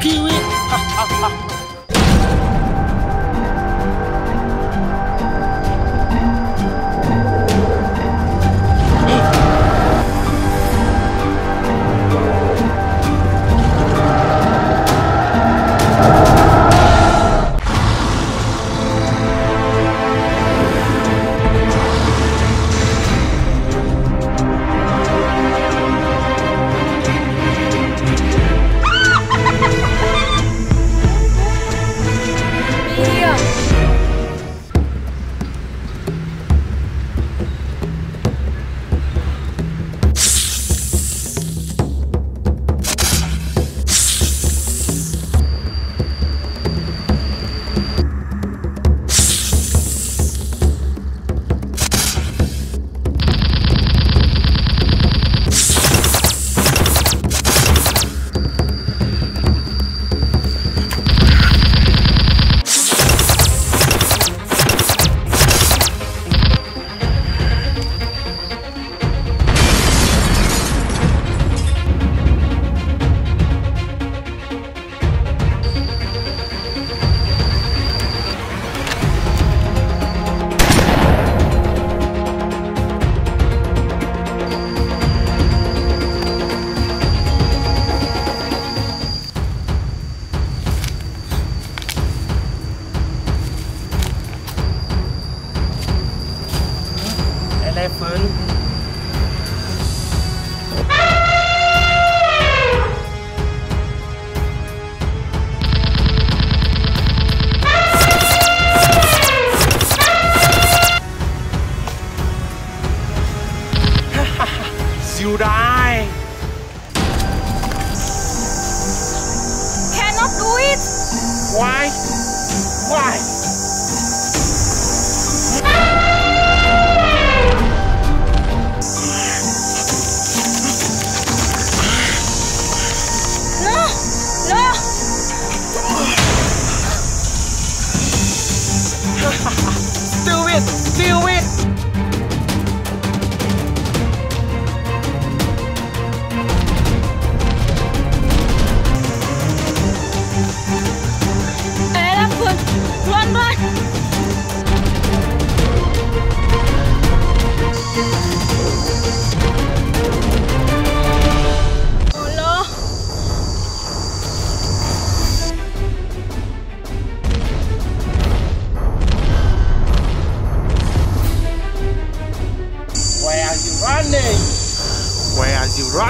Kiwi! Ha ha ha!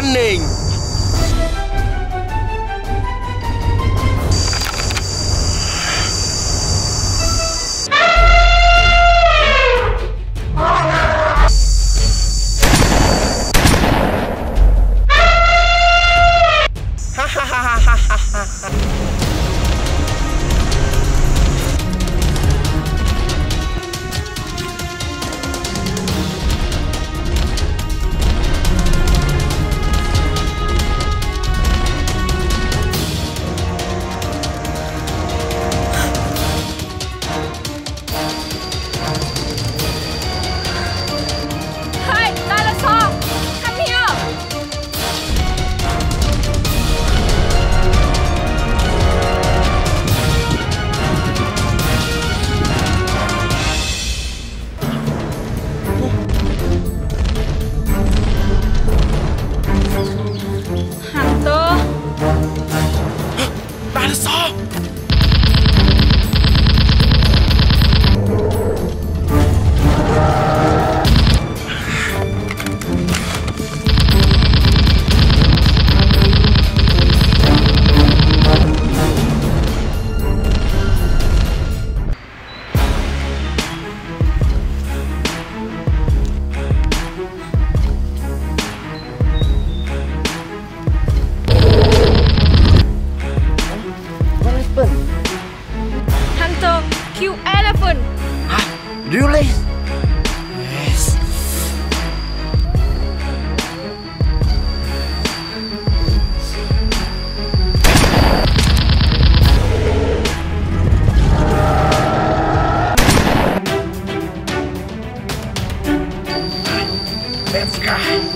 Running Let's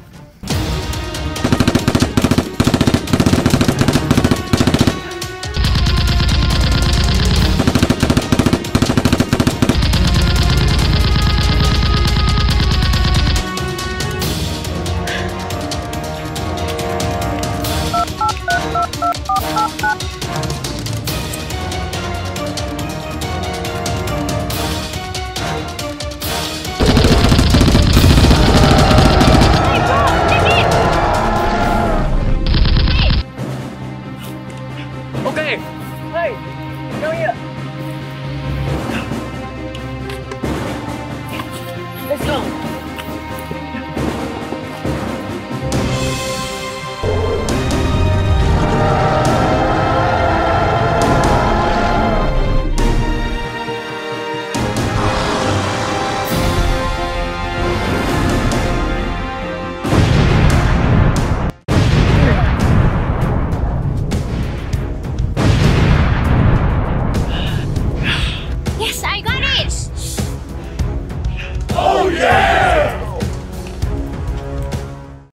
Okay. Hey, come here. Let's go.